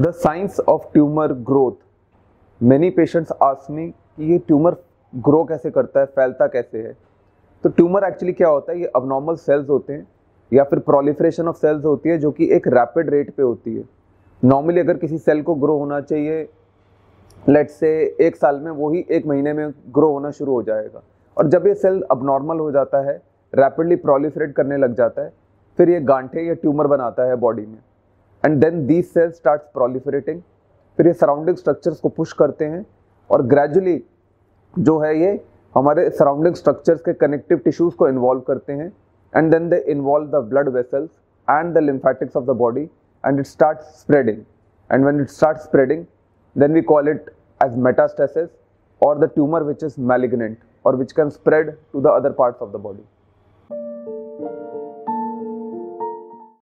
The science of tumour growth many patients ask me कि ये tumour grow कैसे करता है, फैलता कैसे है? तो ट्यूमर एक्चुअली क्या होता है? ये अबनॉर्मल सेल्स होते हैं, या फिर प्रोलिफ्रेशन ऑफ़ सेल्स होती है, जो कि एक रैपिड रेट पे होती है। नॉर्मली अगर किसी सेल को ग्रो होना चाहिए लेट से एक साल में वो ही एक महीने में ग्रो होना शुरू हो जाएगा। और जब ये सेल अबनॉर्मल हो जाता है रैपिडली प्रोलिफरेट करने लग जाता है, फिर ये गांठे या ट्यूमर बनाता है बॉडी में। And then these cells start proliferating फिर ये सराउंडिंग स्ट्रक्चर्स को पुश करते हैं और ग्रेजुअली जो है ये हमारे सराउंडिंग स्ट्रक्चर्स के कनेक्टिव टिश्यूज को इन्वॉल्व करते हैं and then they involve the blood vessels and the lymphatics of the body and it start spreading and when it start spreading then we call it as metastasis or the tumor which is malignant or which can spread to the other parts of the body.